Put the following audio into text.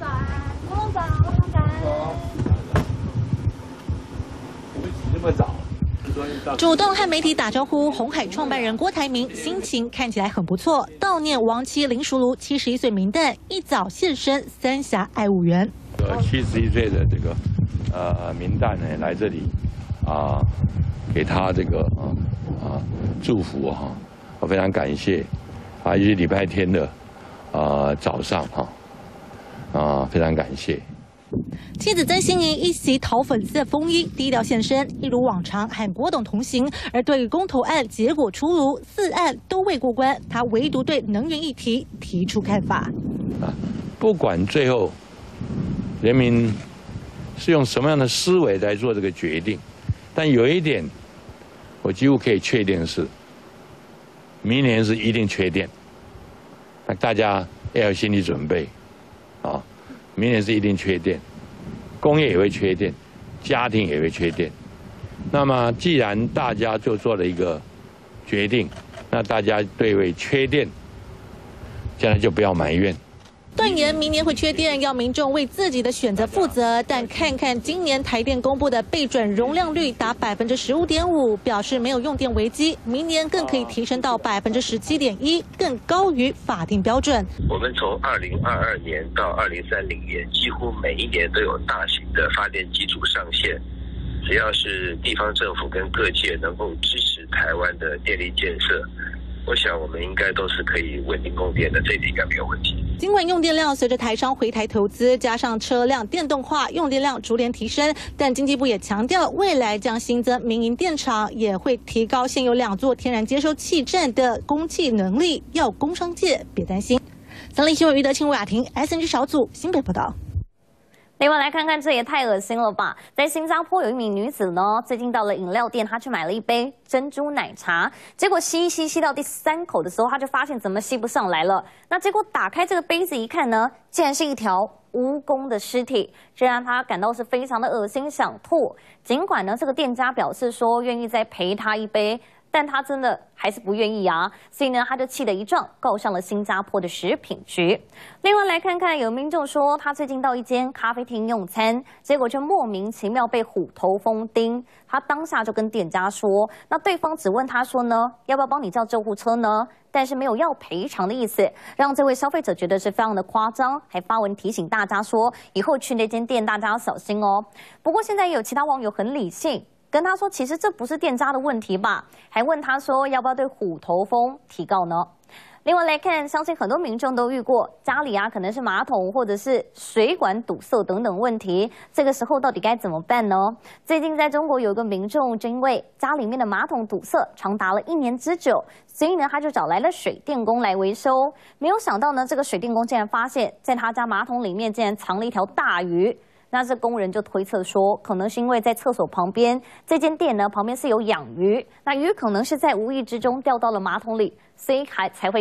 早安，公公早，公公早安。不会起那么早。主动和媒体打招呼，红海创办人郭台铭心情看起来很不错。悼念亡妻林淑如七十一岁名旦，一早现身三峡爱物园。呃，七十一岁的这个呃名旦呢，来这里啊，给他这个啊啊祝福哈，我非常感谢啊，也是礼拜天的啊早上哈啊，非常感谢。妻子曾心怡一袭桃粉色风衣，低调现身，一如往常和郭董同行。而对于公投案结果出炉，四案都未过关，他唯独对能源议题提出看法。啊，不管最后人民是用什么样的思维来做这个决定，但有一点我几乎可以确定的是，明年是一定缺电。那大家要有心理准备，啊。明年是一定缺电，工业也会缺电，家庭也会缺电。那么，既然大家就做了一个决定，那大家对为缺电，将来就不要埋怨。断言明年会缺电，要民众为自己的选择负责。但看看今年台电公布的备准容量率达百分之十五点五，表示没有用电危机。明年更可以提升到百分之十七点一，更高于法定标准。我们从二零二二年到二零三零年，几乎每一年都有大型的发电机组上线。只要是地方政府跟各界能够支持台湾的电力建设。我想，我们应该都是可以稳定供电的，这一点应该没有问题。尽管用电量随着台商回台投资，加上车辆电动化，用电量逐年提升，但经济部也强调，未来将新增民营电厂，也会提高现有两座天然接收器站的供气能力。要工商界别担心。三立新闻余德清、吴雅婷，S N G 小组新北报道。另外来看看，这也太恶心了吧！在新加坡有一名女子呢，最近到了饮料店，她去买了一杯珍珠奶茶，结果吸吸，吸到第三口的时候，她就发现怎么吸不上来了。那结果打开这个杯子一看呢，竟然是一条蜈蚣的尸体，这让她感到是非常的恶心，想吐。尽管呢，这个店家表示说愿意再赔她一杯。但他真的还是不愿意啊，所以呢，他就气得一撞，告上了新加坡的食品局。另外来看看，有民众说，他最近到一间咖啡厅用餐，结果却莫名其妙被虎头蜂叮。他当下就跟店家说，那对方只问他说呢，要不要帮你叫救护车呢？但是没有要赔偿的意思，让这位消费者觉得是非常的夸张，还发文提醒大家说，以后去那间店大家要小心哦。不过现在有其他网友很理性。跟他说，其实这不是电渣的问题吧？还问他说，要不要对虎头蜂提告呢？另外来看，相信很多民众都遇过家里啊，可能是马桶或者是水管堵塞等等问题，这个时候到底该怎么办呢？最近在中国有一个民众，就因为家里面的马桶堵塞长达了一年之久，所以呢，他就找来了水电工来维修。没有想到呢，这个水电工竟然发现，在他家马桶里面竟然藏了一条大鱼。那这工人就推测说，可能是因为在厕所旁边这间店呢，旁边是有养鱼，那鱼可能是在无意之中掉到了马桶里，所以还才会。